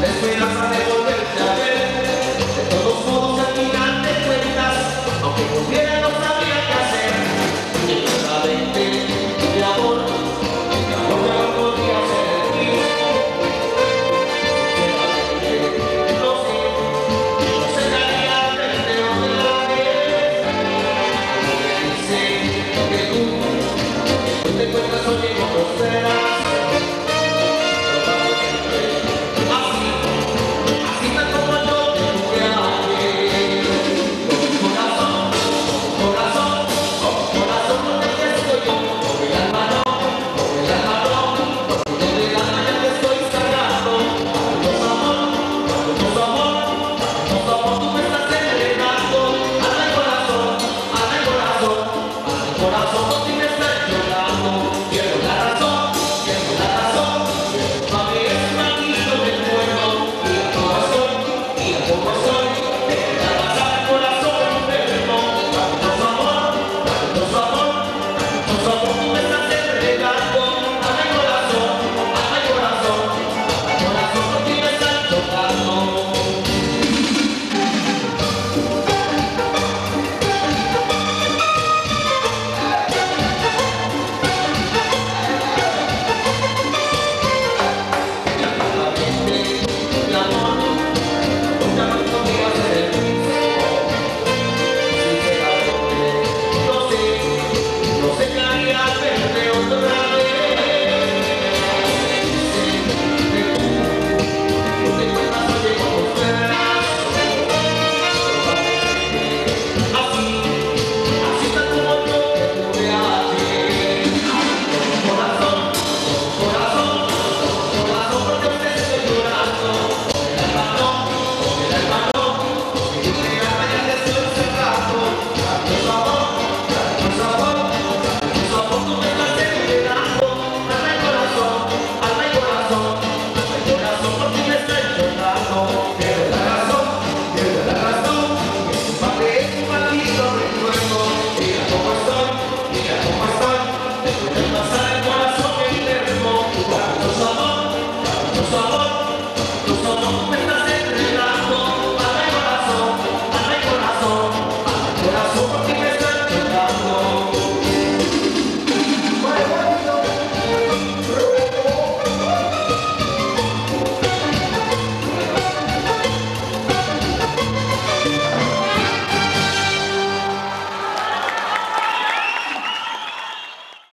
La esperanza de volverte a ver, de todos modos al final te cuentas, aunque pudiera no sabía qué hacer. Y el verdadero intento de amor, el amor de la gloria, ser el Cristo. Y el verdadero intento no sé te ha al en de la vida. Dice que tú, que tú te cuentas conmigo.